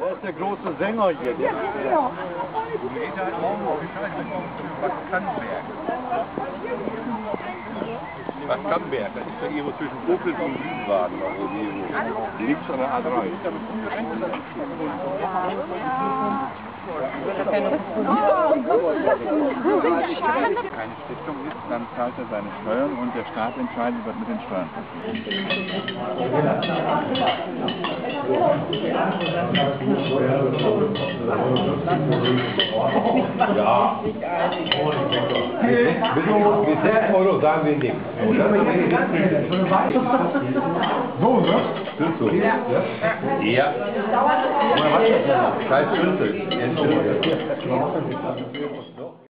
Der ist der große Sänger hier. Ja, genau. Morgen auf die Scheiße zu Bad Kannberg, das ist ja irgendwo zwischen Koblenz und Wiesbaden, also irgendwo. Links an der A3. keine Stiftung ist, dann zahlt er seine Steuern und der Staat entscheidet, was mit den Steuern passiert. Ja. Bis 6 Euro sagen wir nichts. So, ne? Stimmt so. Ja. Scheiß Schlüssel.